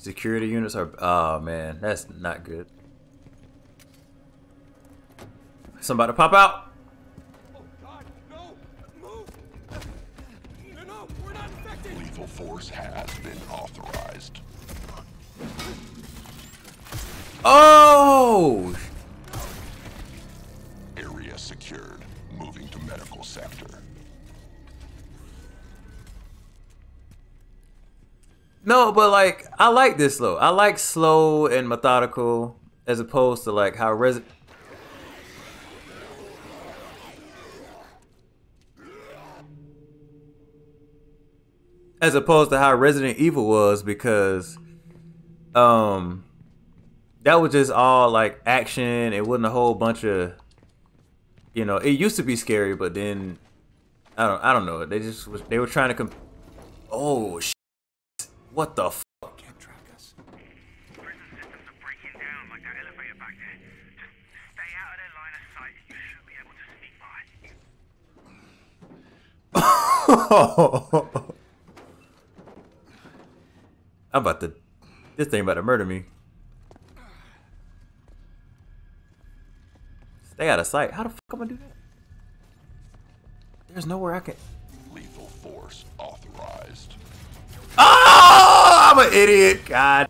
Security units are. Oh man, that's not good. Somebody pop out. Oh God, no! Move! No, no, we're not infected! Lethal force has been authorized. Oh! Area secured. Moving to medical sector. No, but like I like this slow. I like slow and methodical as opposed to like how Resident. As opposed to how Resident Evil was because um that was just all like action. It wasn't a whole bunch of you know, it used to be scary, but then I don't I don't know. They just was they were trying to comp- Oh sh- what the f- Can't track us. Prison systems are breaking down like that elevator back there. Just stay out of their line of sight and you should be able to sneak I'm about to. This thing about to murder me. Stay out of sight. How the fuck am I gonna do that? There's nowhere I can. Lethal force authorized. Oh! I'm an idiot. God.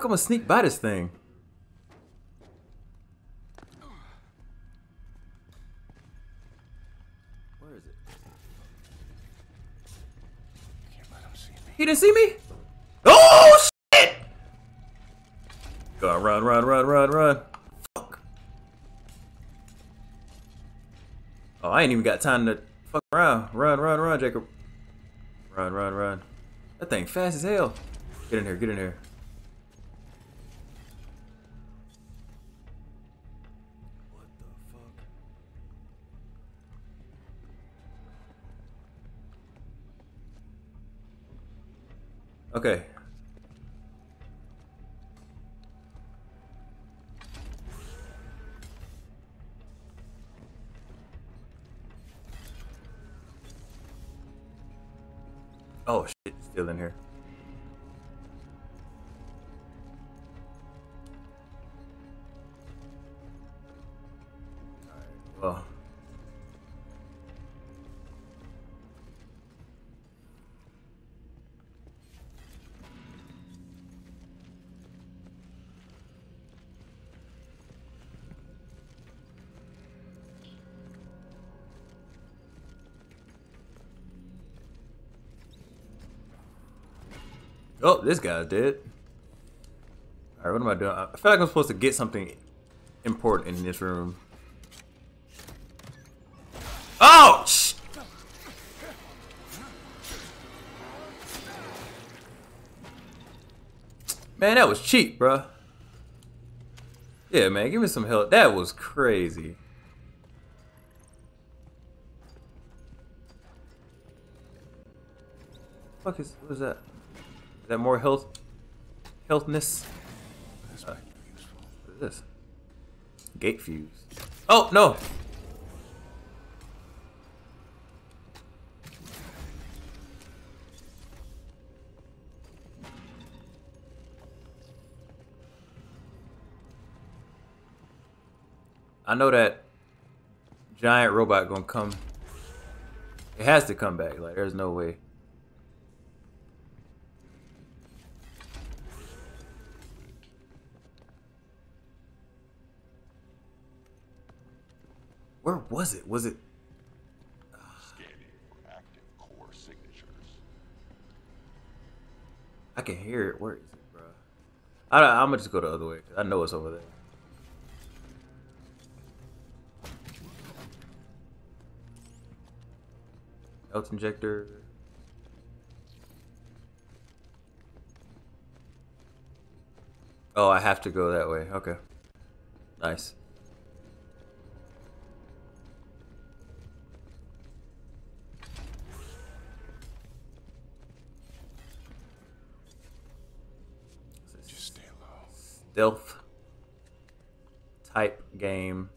Fuck am gonna sneak by this thing? Where is it? Can't let them see me. He didn't see me? Oh shit! Go on, run, run, run, run, run. Fuck. Oh, I ain't even got time to fuck around. Run, run, run, Jacob. Run, run, run. That thing fast as hell. Get in here, get in here. Okay. Oh shit, still in here. Alright, well. Oh, this guy's dead. Alright, what am I doing? I feel like I'm supposed to get something important in this room. Oh! Man, that was cheap, bruh. Yeah, man, give me some help. That was crazy. Fuck is what is that? That more health healthness? This Uh, might be useful. What is this? Gate fuse. Oh no! I know that giant robot gonna come. It has to come back. Like there's no way. Was it? Was it? I can hear it. Where is it, bro? I, I'm gonna just go the other way. I know it's over there. Health injector. Oh, I have to go that way. Okay. Nice. Just stay low. Stealth. type game.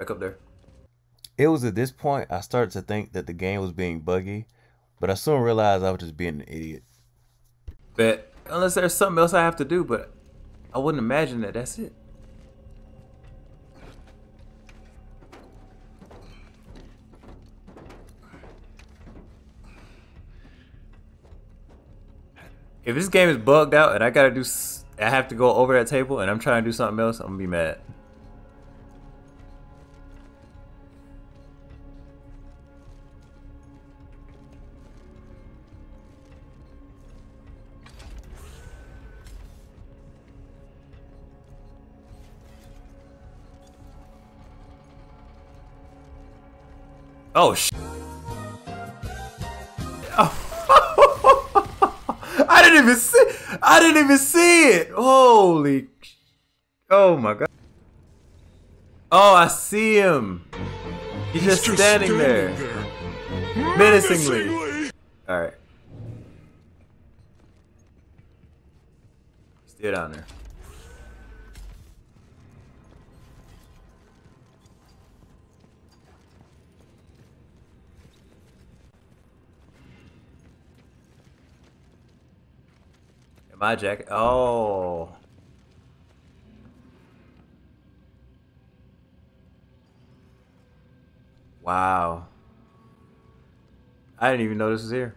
Back up there. It was at this point I started to think that the game was being buggy, but I soon realized I was just being an idiot. But unless there's something else I have to do, but I wouldn't imagine that that's it. If this game is bugged out and I gotta do, I have to go over that table and I'm trying to do something else, I'm gonna be mad. Oh sh! I didn't even see. I didn't even see it. Holy! Oh my god! Oh, I see him. He's, just, standing, there, menacingly. All right. Stay down there. My jacket. Oh. Wow. I didn't even know this was here.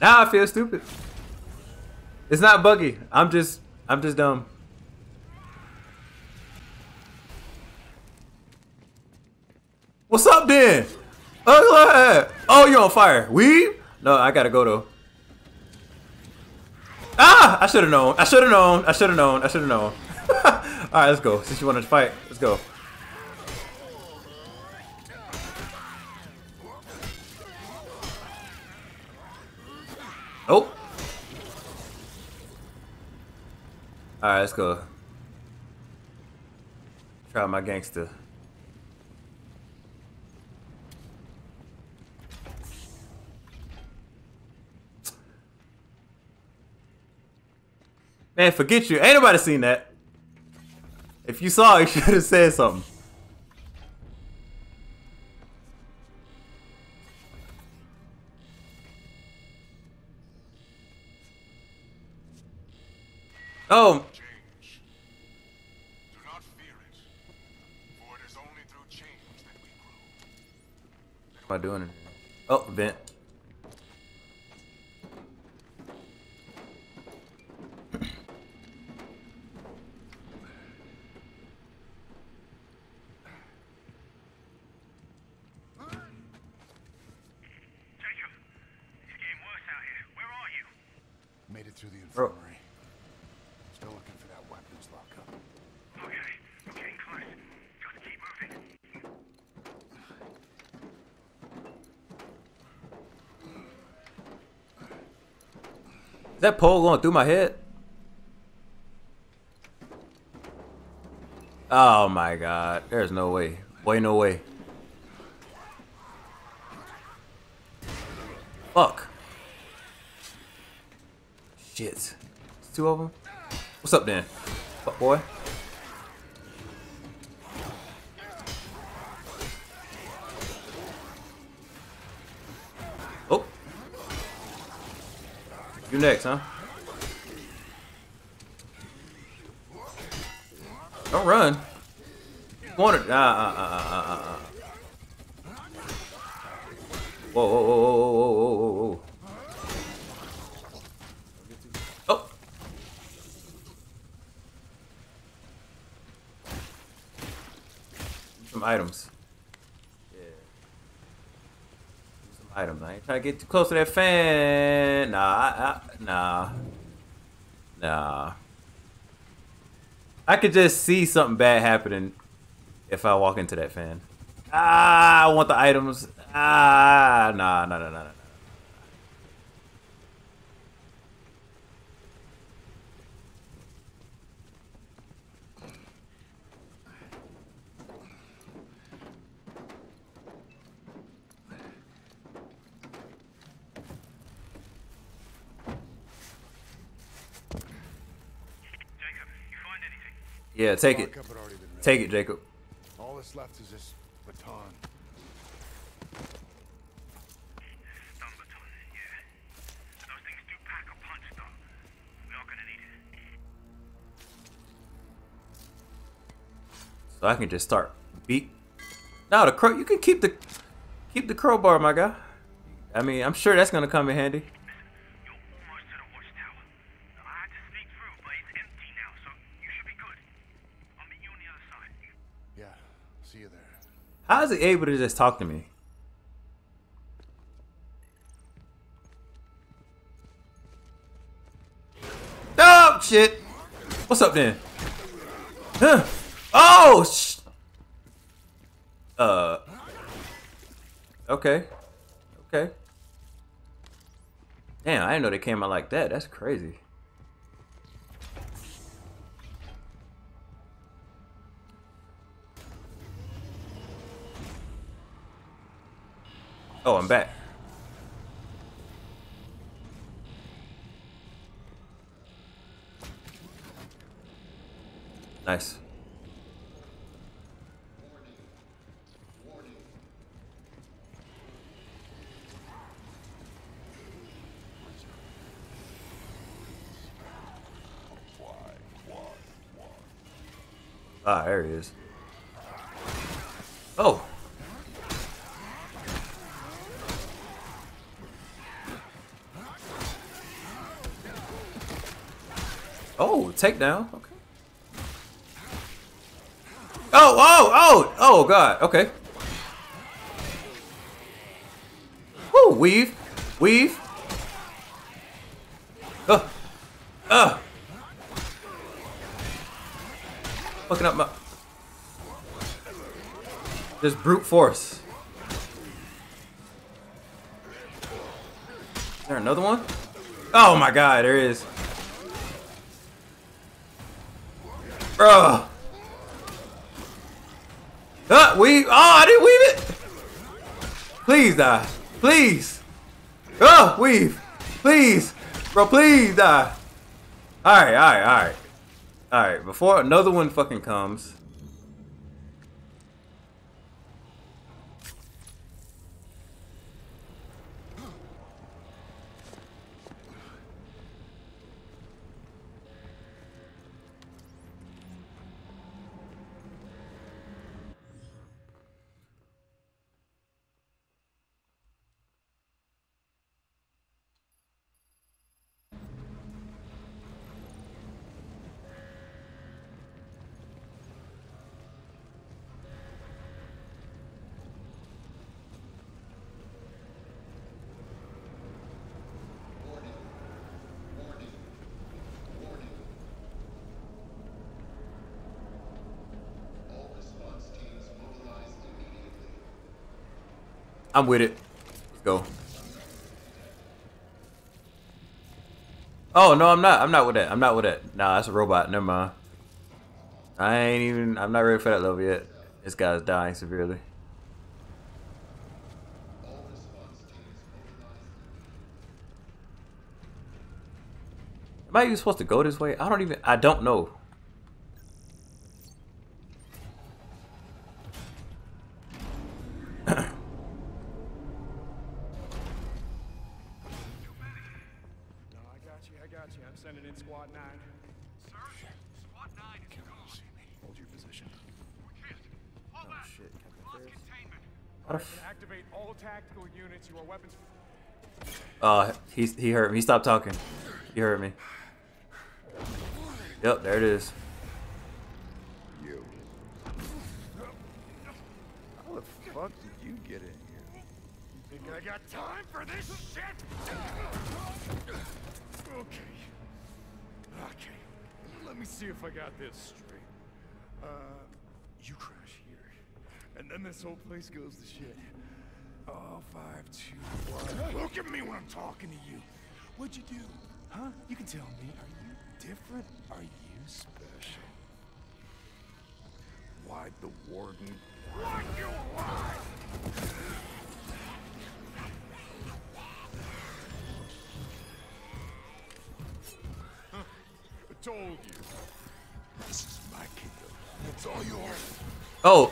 Now I feel stupid. It's not buggy. I'm just I'm just dumb. What's up then? Oh, oh you on fire. We? No, I gotta go though. I should have known. I should have known. I should have known. I should have known. All right, let's go. Since you wanted to fight, let's go. Oh. All right, let's go. Try my gangster. Man, forget you. Ain't nobody seen that. If you saw it, you should have said something. Oh, it, it am I doing? Oh, vent. Jacob, it's getting worse out here. Where are you? Made it through the Bro. infirmary. Still looking for that weapons lockup. Okay, I'm getting close. Just keep moving. Is that pole going through my head? Oh my god. There's no way. Way no way. Fuck. Shit. Two of them? What's up then? Fuck boy. You next, huh? Don't run. Want ah, ah, ah, ah, ah. Whoa, whoa, whoa, whoa, whoa, whoa, whoa, whoa. Oh. Some items. Yeah. Trying to get too close to that fan. Nah, I, I, nah. Nah. I could just see something bad happening if I walk into that fan. Ah, I want the items. Ah, nah, nah, nah, nah, nah. Jacob, you find anything? Yeah, take it. Lockup had already been made. Take it, Jacob. All that's left is this baton. Stun baton, yeah. Those things do pack a punch, though. We are gonna need it. So I can just start beat. No, the crow. You can keep the keep the crowbar, my guy. I mean, I'm sure that's gonna come in handy. You're almost to the watchtower. I had to sneak through, but it's empty now, so you should be good. I'll meet you on the other side. Yeah, see you there. He able to just talk to me? Oh shit! What's up then? Huh. Oh sh. Uh. Okay. Okay. Damn, I didn't know they came out like that. That's crazy. Oh, I'm back. Nice. Ah, there he is. Oh. Oh, takedown. Okay. Oh, oh, oh, oh, God. Okay. Woo, weave, weave. Uh, uh. Fucking up my. Just brute force. Is there another one? Oh my god, there is. Bro. Uh, weave. Oh, I didn't weave it. Please die. Please. Oh, weave. Please. Bro, please uh. die. Alright, alright, alright. Alright, before another one fucking comes. I'm with it. Let's go. Oh no, I'm not. I'm not with that. I'm not with that. Nah, that's a robot. Never mind. I ain't even. I'm not ready for that level yet. This guy's dying severely. Am I even supposed to go this way? I don't even. I don't know. He he heard me. He stopped talking. He heard me. Yep, there it is. You. How the fuck did you get in here? You Think I got time for this shit? Okay. Okay. Let me see if I got this straight. Uh, you crash here, and then this whole place goes to shit. Oh, five, two, one. Look at me when I'm talking to you. What'd you do? Huh? You can tell me. Are you different? Are you special? Why'd the warden? Why'd you lie? I told you. This is my kingdom. It's all yours. Oh,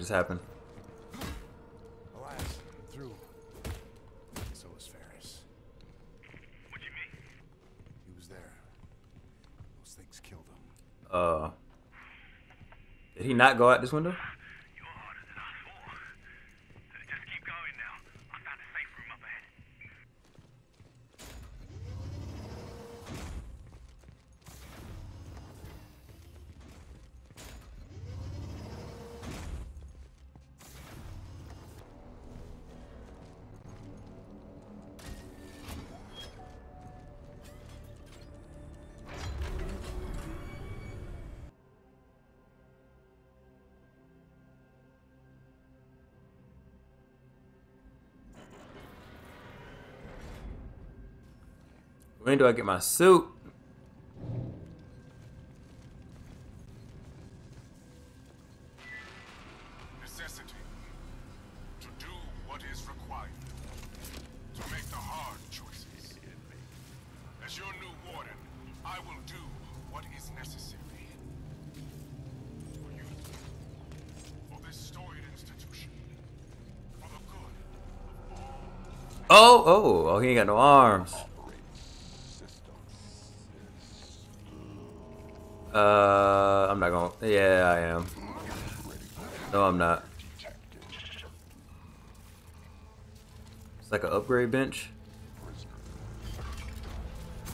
just happened. Alas, I'm through. So is Ferris. What do you mean? He was there. Those things killed him. Uh, did he not go out this window? When do I get my suit? Necessity. To do what is required. To make the hard choices. As your new warden, I will do what is necessary. For you. For this storied institution. For the good. Oh, oh, oh, he ain't got no arms. Uh, I'm not gonna. Yeah, I am. No, I'm not. It's like an upgrade bench.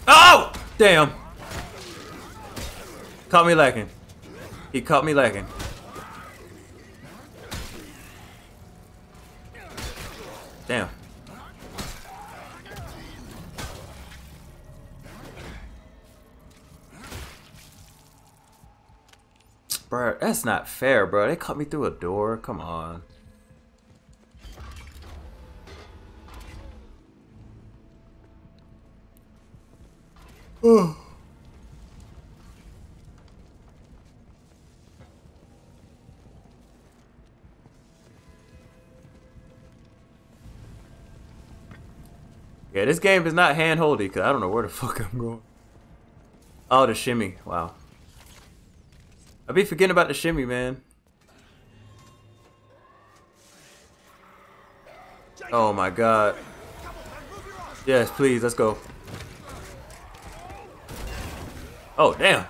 Oh, damn! Caught me lacking. He caught me lacking. That's not fair, bro. They cut me through a door. Come on. Yeah, this game is not hand-holdy because I don't know where the fuck I'm going. Oh, the shimmy. Wow. Be forgetting about the shimmy, man. Oh my god. Yes, please, let's go. Oh, damn.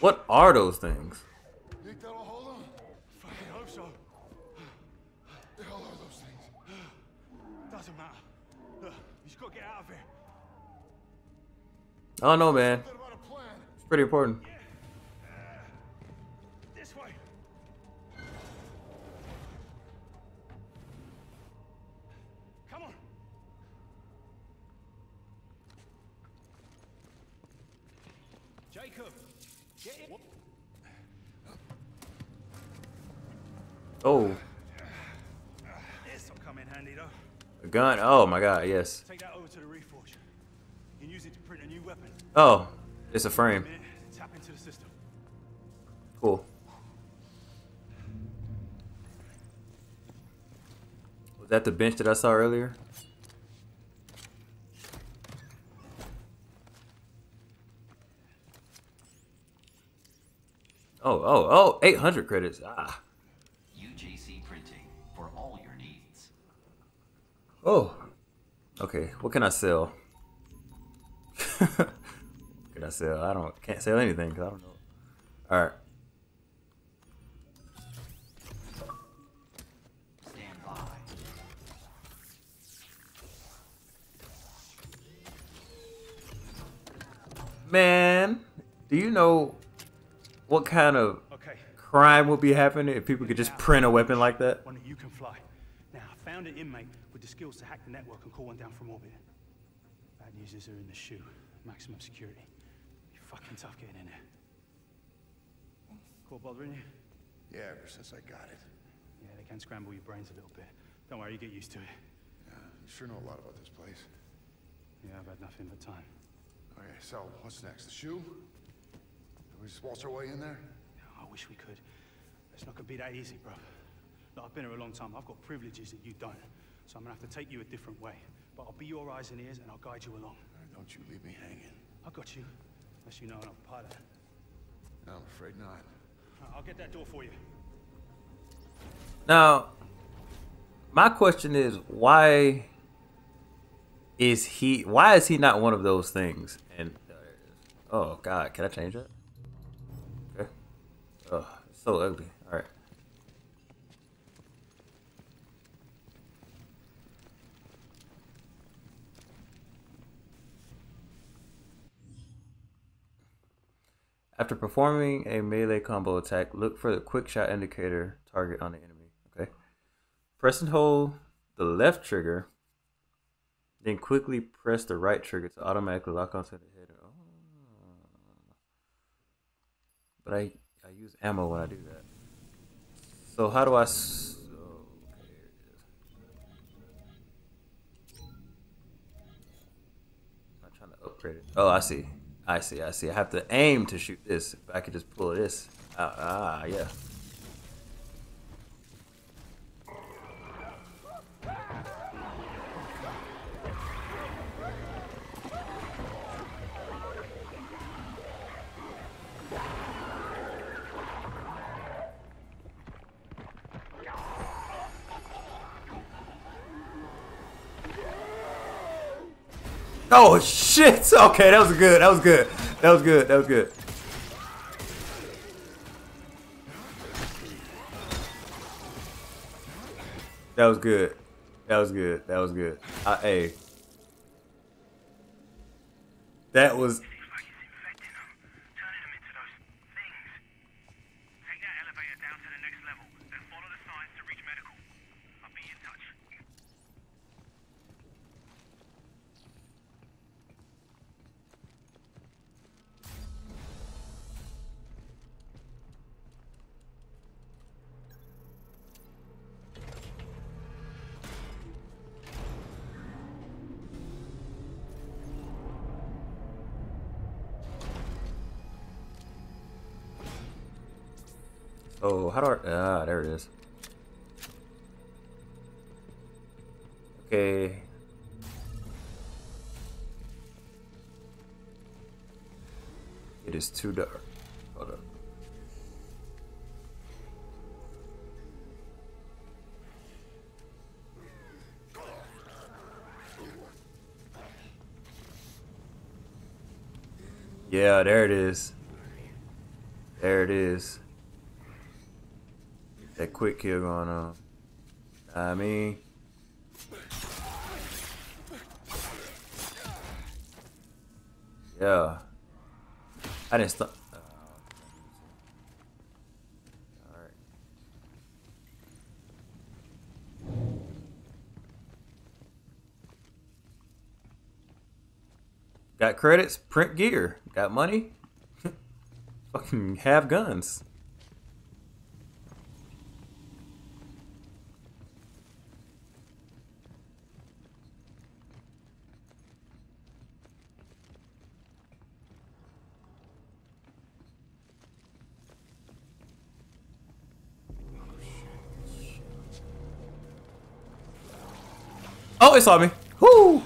What are those things? Think that'll hold him? Fucking hope so. The hell are those things? Doesn't matter. Look, you just gotta get out of here. I don't know, man. It's pretty important. Come on. Jacob, get. Oh, a gun. Oh my god, yes. Oh, it's a frame. Tap into the system. Cool. Was that the bench that I saw earlier? Oh, oh, oh, 800 credits. Ah. UJC Printing for all your needs. Oh. Okay, what can I sell? Can I sell? I don't can't sell anything because I don't know. All right. Stand by. Man, do you know what kind of okay. crime would be happening if people could just print a weapon like that? One that you can fly. Now, I found an inmate with the skills to hack the network and call one down from orbit. Bad news is they're in the shoe. Maximum security. Fucking tough getting in there. Cool bothering you? Yeah, ever since I got it. Yeah, they can scramble your brains a little bit. Don't worry, you get used to it. Yeah, you sure know a lot about this place. Yeah, I've had nothing but time. Okay, so what's next? The shoe? Can we just waltz our way in there? I wish we could. It's not gonna be that easy, bro. Look, I've been here a long time. I've got privileges that you don't. So I'm gonna have to take you a different way. But I'll be your eyes and ears and I'll guide you along. Right, don't you leave me hanging. I got you. Unless you know I'm a pilot. No, I'm afraid not. I'll get that door for you. Now, my question is why is he why is he not one of those things? And uh, oh god, can I change that? Okay. Oh, it's so ugly. All right. After performing a melee combo attack, look for the quick shot indicator target on the enemy. Okay. Press and hold the left trigger, then quickly press the right trigger to automatically lock onto the head. Oh. But I I use ammo when I do that. So how do I? Oh, trying to. Oh, I see. I see. I see. I have to aim to shoot this. If I could just pull this. Ah, ah yeah. Oh shit! Okay, that was good. That was good. That was good. That was good. That was good. That was good. That was good. Uh, hey. That was Oh, how do I? Ah, there it is. Okay. It is too dark. Hold up. Yeah, there it is. There it is. Quick kill going on. I mean, yeah. I didn't stop. Oh, Alright. Got credits, print gear, got money, fucking have guns. Oh, it saw me. Whoo!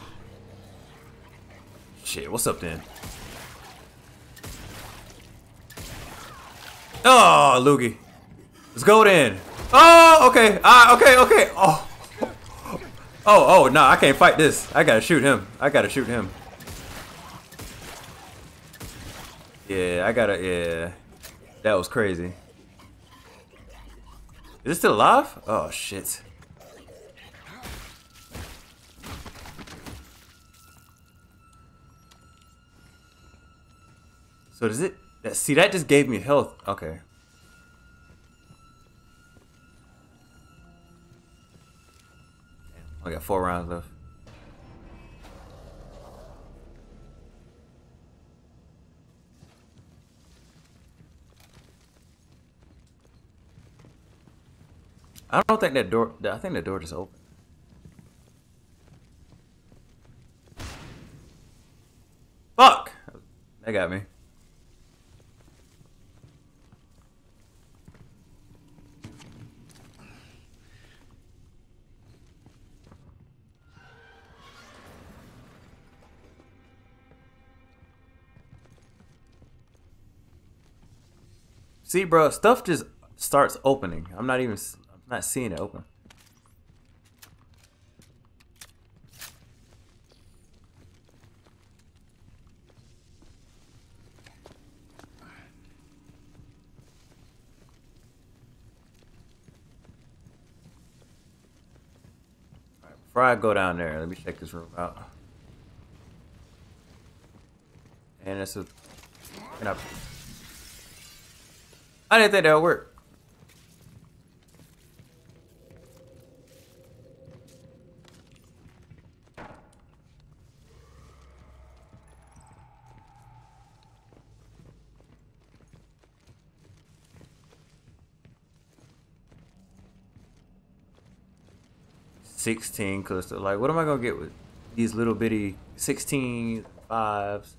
Shit, what's up then? Oh, Loogie. Let's go then. Oh, okay. Ah, okay, okay. Oh. Oh, oh, no, I can't fight this. I gotta shoot him. I gotta shoot him. Yeah, I gotta, yeah. That was crazy. Is it still alive? Oh, shit. So does it? See, that just gave me health. Okay. I got four rounds left. I don't think that door. I think that door just opened. Fuck! That got me. See, bro, stuff just starts opening. I'm not even. I'm not seeing it open. Before I go down there, let me check this room out. And it's a. Can I? I didn't think that would work. Sixteen cluster. Like, what am I gonna get with these little bitty sixteen fives?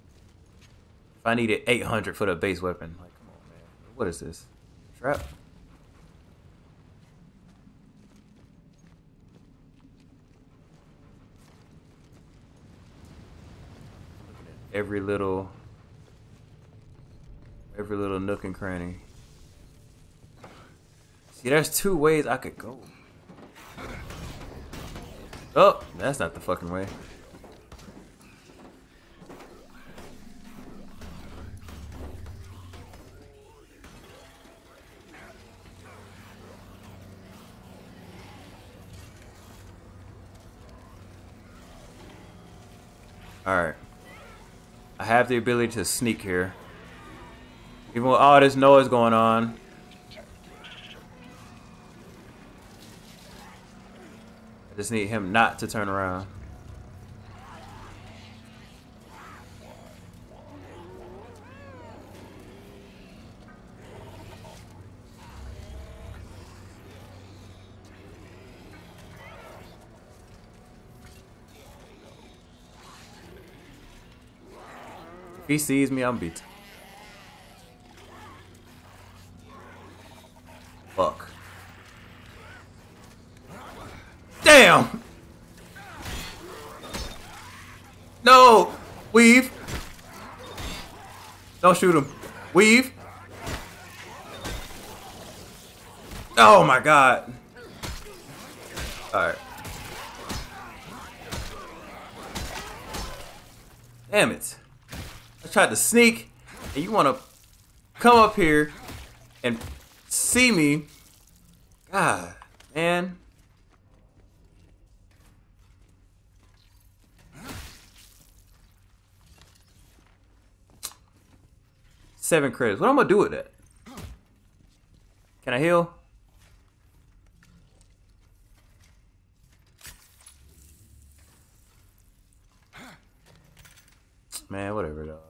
If I needed eight hundred for the base weapon, like. What is this? Trap? Every little, every little nook and cranny. See, there's two ways I could go. Oh, that's not the fucking way. Alright. I have the ability to sneak here. Even with all this noise going on. I just need him not to turn around. He sees me, I'm beat. Fuck. Damn! No! Weave! Don't shoot him. Weave! Oh my god. Alright. Damn it. Tried to sneak, and you want to come up here and see me. God, man. Seven credits. What am I gonna do with that? Can I heal? Man, whatever, dog.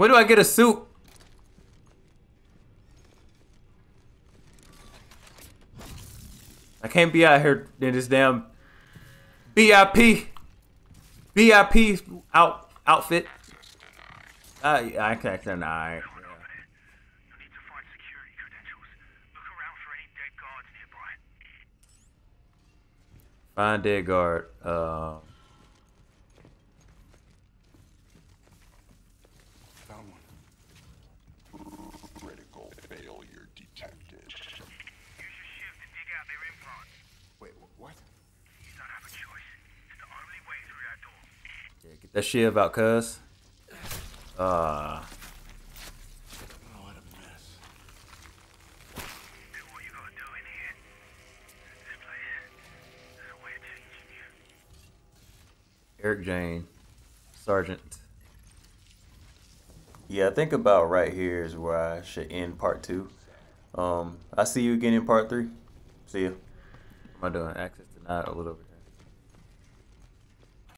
When do I get a suit? I can't be out here in this damn BIP BIP out outfit. Uh, I can't. Nah, I-. Find dead guard. Uh, That shit about cuz. Uh. Eric Jane, Sergeant. Yeah, I think about right here is where I should end part two. Um, I see you again in part three. See you. Am I doing access denied a little bit?